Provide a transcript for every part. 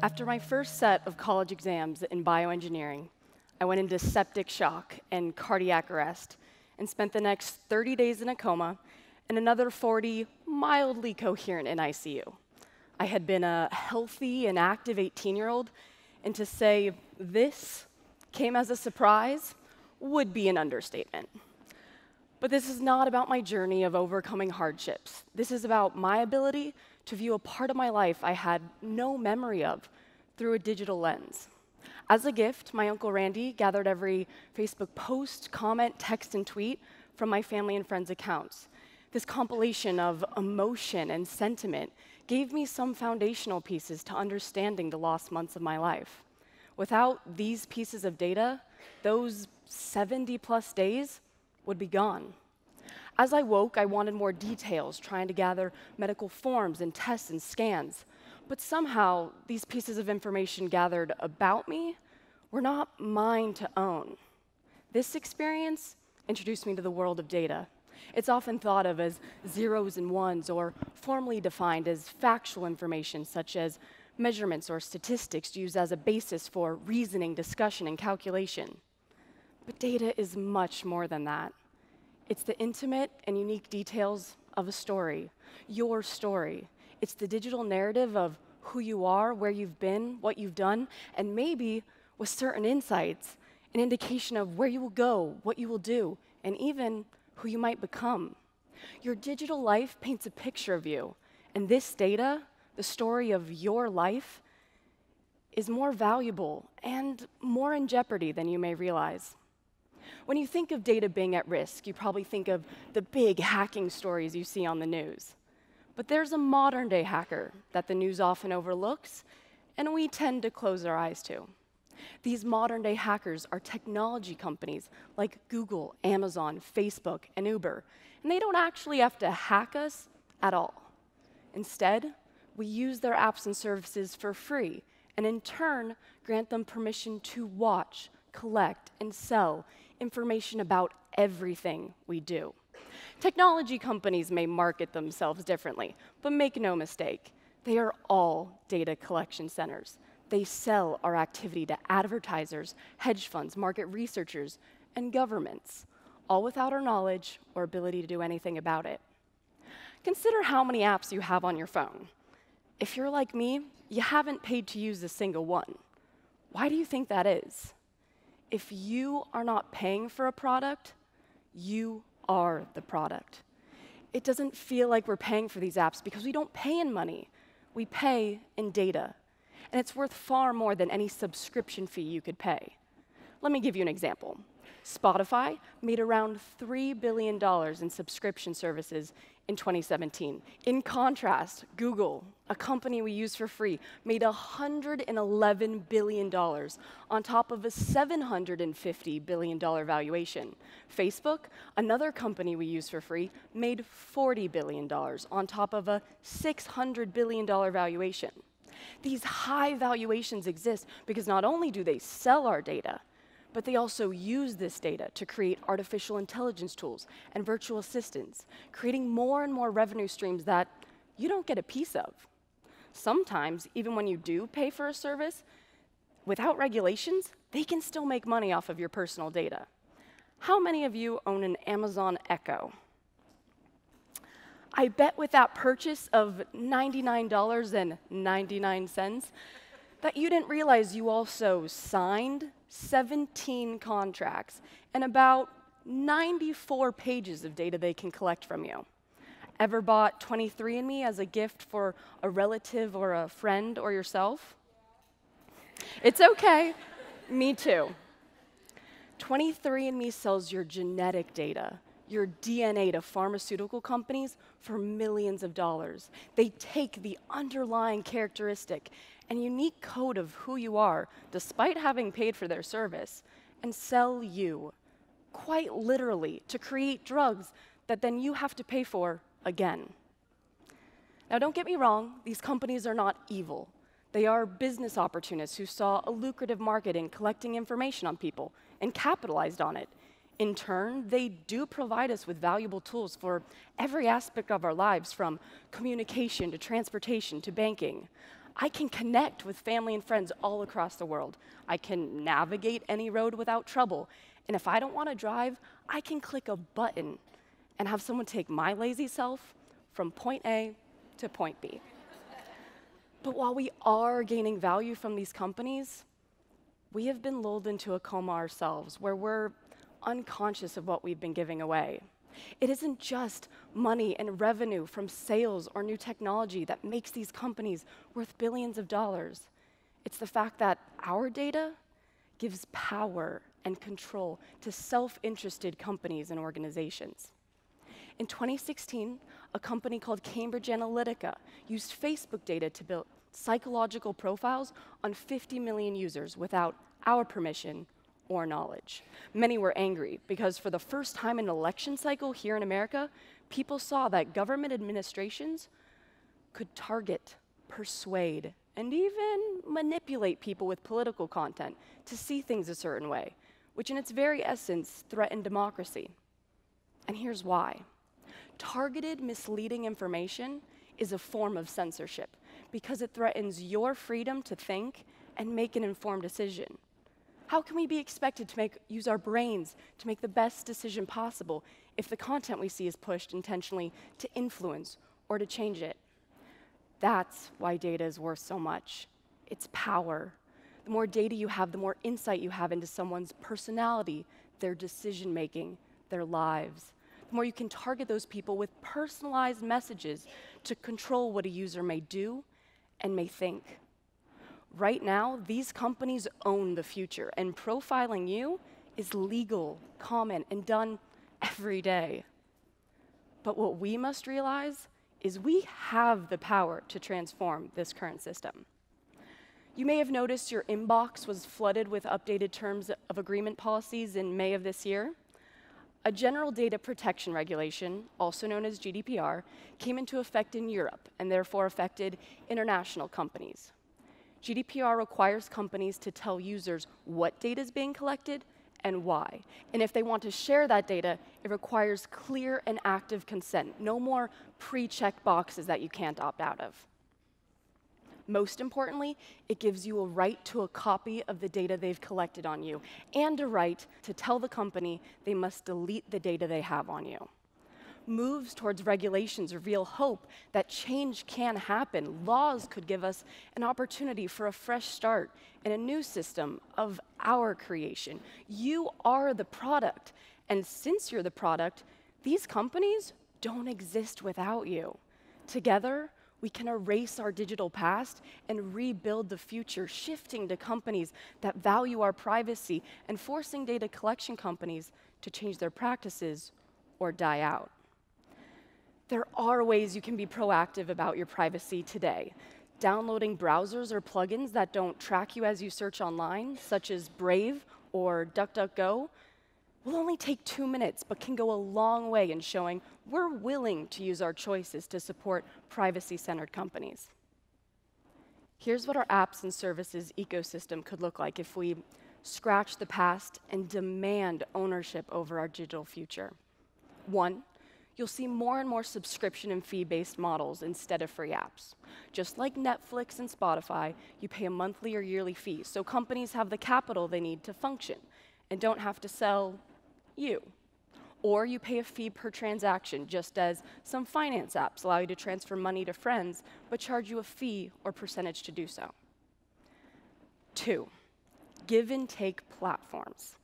After my first set of college exams in bioengineering, I went into septic shock and cardiac arrest and spent the next 30 days in a coma and another 40 mildly coherent in ICU. I had been a healthy and active 18 year old, and to say this came as a surprise would be an understatement. But this is not about my journey of overcoming hardships. This is about my ability to view a part of my life I had no memory of through a digital lens. As a gift, my Uncle Randy gathered every Facebook post, comment, text, and tweet from my family and friends' accounts. This compilation of emotion and sentiment gave me some foundational pieces to understanding the lost months of my life. Without these pieces of data, those 70 plus days would be gone. As I woke, I wanted more details, trying to gather medical forms and tests and scans. But somehow, these pieces of information gathered about me were not mine to own. This experience introduced me to the world of data. It's often thought of as zeros and ones, or formally defined as factual information, such as measurements or statistics used as a basis for reasoning, discussion, and calculation. But data is much more than that. It's the intimate and unique details of a story, your story. It's the digital narrative of who you are, where you've been, what you've done, and maybe with certain insights, an indication of where you will go, what you will do, and even who you might become. Your digital life paints a picture of you, and this data, the story of your life, is more valuable and more in jeopardy than you may realize. When you think of data being at risk, you probably think of the big hacking stories you see on the news. But there's a modern day hacker that the news often overlooks, and we tend to close our eyes to. These modern day hackers are technology companies like Google, Amazon, Facebook, and Uber, and they don't actually have to hack us at all. Instead, we use their apps and services for free, and in turn, grant them permission to watch, collect, and sell information about everything we do. Technology companies may market themselves differently, but make no mistake, they are all data collection centers. They sell our activity to advertisers, hedge funds, market researchers, and governments, all without our knowledge or ability to do anything about it. Consider how many apps you have on your phone. If you're like me, you haven't paid to use a single one. Why do you think that is? If you are not paying for a product, you are the product. It doesn't feel like we're paying for these apps because we don't pay in money. We pay in data. And it's worth far more than any subscription fee you could pay. Let me give you an example. Spotify made around $3 billion in subscription services in 2017. In contrast, Google, a company we use for free, made $111 billion on top of a $750 billion valuation. Facebook, another company we use for free, made $40 billion on top of a $600 billion valuation. These high valuations exist because not only do they sell our data, but they also use this data to create artificial intelligence tools and virtual assistants, creating more and more revenue streams that you don't get a piece of. Sometimes, even when you do pay for a service, without regulations, they can still make money off of your personal data. How many of you own an Amazon Echo? I bet with that purchase of $99.99 that you didn't realize you also signed 17 contracts and about 94 pages of data they can collect from you. Ever bought 23andMe as a gift for a relative or a friend or yourself? It's okay. Me too. 23andMe sells your genetic data, your DNA to pharmaceutical companies for millions of dollars. They take the underlying characteristic and unique code of who you are, despite having paid for their service, and sell you, quite literally, to create drugs that then you have to pay for again. Now, don't get me wrong, these companies are not evil. They are business opportunists who saw a lucrative market in collecting information on people and capitalized on it. In turn, they do provide us with valuable tools for every aspect of our lives, from communication to transportation to banking. I can connect with family and friends all across the world. I can navigate any road without trouble. And if I don't want to drive, I can click a button and have someone take my lazy self from point A to point B. but while we are gaining value from these companies, we have been lulled into a coma ourselves where we're unconscious of what we've been giving away. It isn't just money and revenue from sales or new technology that makes these companies worth billions of dollars. It's the fact that our data gives power and control to self interested companies and organizations. In 2016, a company called Cambridge Analytica used Facebook data to build psychological profiles on 50 million users without our permission or knowledge. Many were angry because for the first time in an election cycle here in America, people saw that government administrations could target, persuade, and even manipulate people with political content to see things a certain way, which in its very essence threatened democracy. And here's why. Targeted misleading information is a form of censorship because it threatens your freedom to think and make an informed decision. How can we be expected to make, use our brains to make the best decision possible if the content we see is pushed intentionally to influence or to change it? That's why data is worth so much. It's power. The more data you have, the more insight you have into someone's personality, their decision making, their lives. The more you can target those people with personalized messages to control what a user may do and may think. Right now, these companies own the future, and profiling you is legal, common, and done every day. But what we must realize is we have the power to transform this current system. You may have noticed your inbox was flooded with updated terms of agreement policies in May of this year. A general data protection regulation, also known as GDPR, came into effect in Europe and therefore affected international companies. GDPR requires companies to tell users what data is being collected and why. And if they want to share that data, it requires clear and active consent. No more pre-checked boxes that you can't opt out of. Most importantly, it gives you a right to a copy of the data they've collected on you and a right to tell the company they must delete the data they have on you moves towards regulations reveal hope that change can happen. Laws could give us an opportunity for a fresh start in a new system of our creation. You are the product. And since you're the product, these companies don't exist without you. Together, we can erase our digital past and rebuild the future, shifting to companies that value our privacy and forcing data collection companies to change their practices or die out there are ways you can be proactive about your privacy today. Downloading browsers or plugins that don't track you as you search online, such as Brave or DuckDuckGo, will only take two minutes, but can go a long way in showing we're willing to use our choices to support privacy centered companies. Here's what our apps and services ecosystem could look like if we scratch the past and demand ownership over our digital future. One, you'll see more and more subscription and fee based models instead of free apps. Just like Netflix and Spotify, you pay a monthly or yearly fee, so companies have the capital they need to function and don't have to sell you. Or you pay a fee per transaction, just as some finance apps allow you to transfer money to friends, but charge you a fee or percentage to do so. Two, give and take platforms.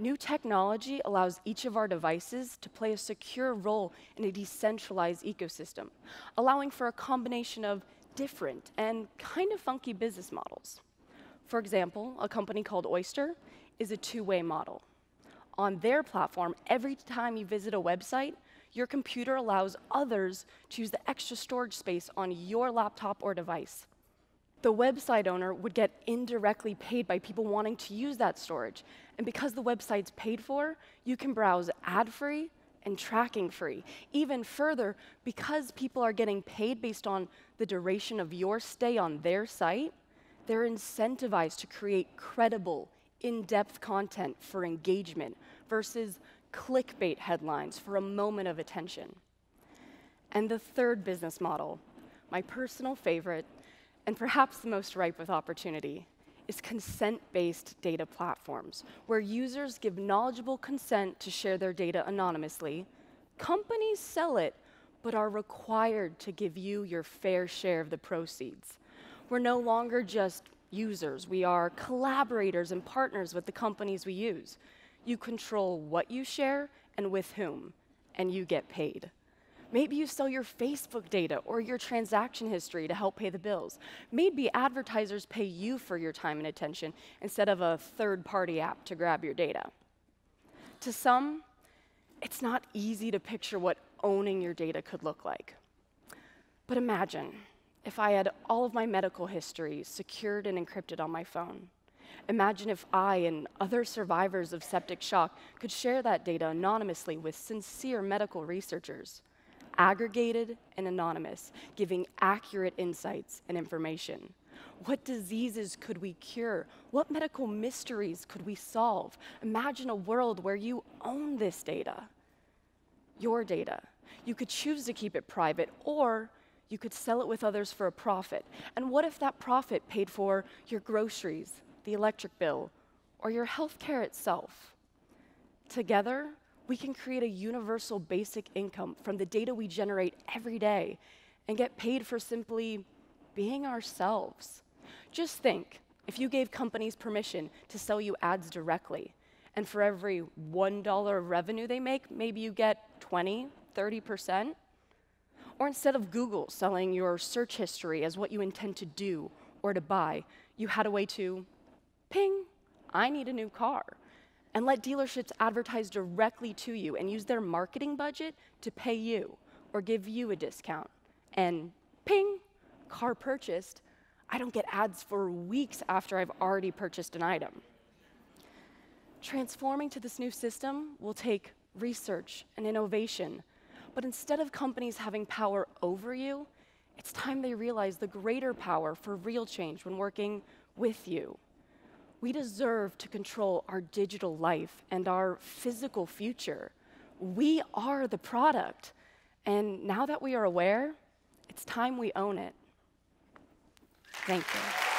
New technology allows each of our devices to play a secure role in a decentralized ecosystem, allowing for a combination of different and kind of funky business models. For example, a company called Oyster is a two way model. On their platform, every time you visit a website, your computer allows others to use the extra storage space on your laptop or device the website owner would get indirectly paid by people wanting to use that storage. And because the website's paid for, you can browse ad free and tracking free. Even further, because people are getting paid based on the duration of your stay on their site, they're incentivized to create credible, in depth content for engagement versus clickbait headlines for a moment of attention. And the third business model, my personal favorite, and perhaps the most ripe with opportunity, is consent based data platforms, where users give knowledgeable consent to share their data anonymously. Companies sell it, but are required to give you your fair share of the proceeds. We're no longer just users, we are collaborators and partners with the companies we use. You control what you share and with whom, and you get paid. Maybe you sell your Facebook data or your transaction history to help pay the bills. Maybe advertisers pay you for your time and attention instead of a third party app to grab your data. To some, it's not easy to picture what owning your data could look like. But imagine if I had all of my medical history secured and encrypted on my phone. Imagine if I and other survivors of septic shock could share that data anonymously with sincere medical researchers aggregated and anonymous, giving accurate insights and information. What diseases could we cure? What medical mysteries could we solve? Imagine a world where you own this data, your data. You could choose to keep it private, or you could sell it with others for a profit. And what if that profit paid for your groceries, the electric bill, or your health care itself? Together, we can create a universal basic income from the data we generate every day and get paid for simply being ourselves. Just think if you gave companies permission to sell you ads directly, and for every $1 of revenue they make, maybe you get 20, 30%. Or instead of Google selling your search history as what you intend to do or to buy, you had a way to ping, I need a new car and let dealerships advertise directly to you and use their marketing budget to pay you or give you a discount. And ping, car purchased, I don't get ads for weeks after I've already purchased an item. Transforming to this new system will take research and innovation, but instead of companies having power over you, it's time they realize the greater power for real change when working with you. We deserve to control our digital life and our physical future. We are the product. And now that we are aware, it's time we own it. Thank you.